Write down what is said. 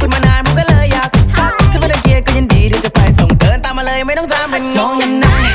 คุณมานานผมก็เลยอยากทักถ้าไม่ได้เกียร์ก็ยินดีที่จะไปส่งเดินตามมาเลยไม่ต้องถามเป็นงงยันนาย